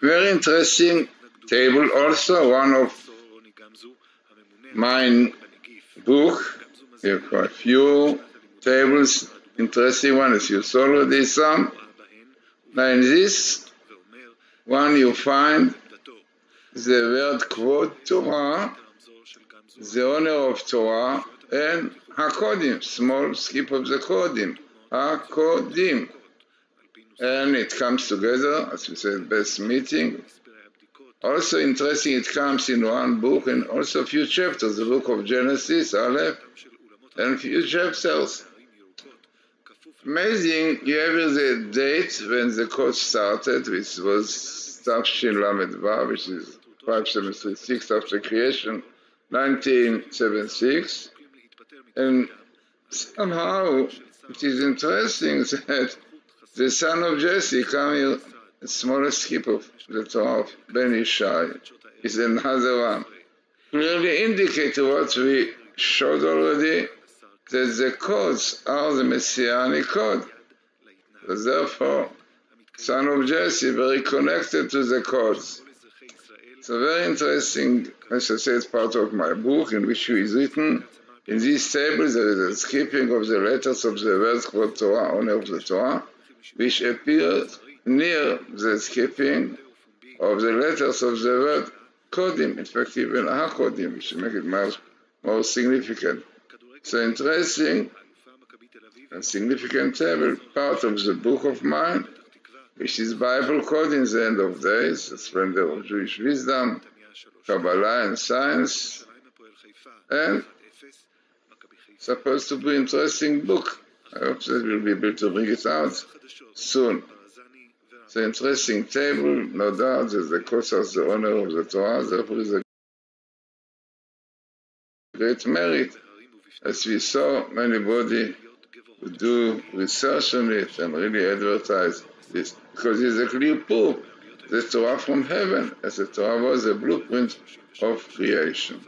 very interesting table also, one of my book. Here quite a few tables, interesting one as you saw already some. In this one you find the word Kvod Torah, the honor of Torah, and Hakodim, small skip of the Kodim, Hakodim. And it comes together, as we said, best meeting. Also interesting, it comes in one book and also a few chapters, the book of Genesis, Aleph, and a few chapters. Amazing, you have the date when the course started, which was Tav Shin Lamed Vav, which is 576 after creation, 1976. And somehow it is interesting that the son of Jesse the skip of the Torah of Ben Ishai, is another one. Clearly indicate what we showed already, that the codes are the messianic code. Therefore, son of Jesse, very connected to the codes. It's a very interesting, as I say, it's part of my book in which it is written, in this table there is a skipping of the letters of the words called Torah, honor of the Torah, which appears near the skipping of the letters of the word Kodim, in fact even HaKodim, which make it more, more significant. So interesting, a significant table, part of the book of mine, which is Bible code in the end of days, the splendor of Jewish wisdom, Kabbalah and science, and supposed to be interesting book. I hope that we'll be able to bring it out soon. It's an interesting table, no doubt, that the Kosas, the honor of the Torah, therefore is a great merit. As we saw, many body do research on it and really advertise this, because it's a clear proof the Torah from heaven, as the Torah was a blueprint of creation.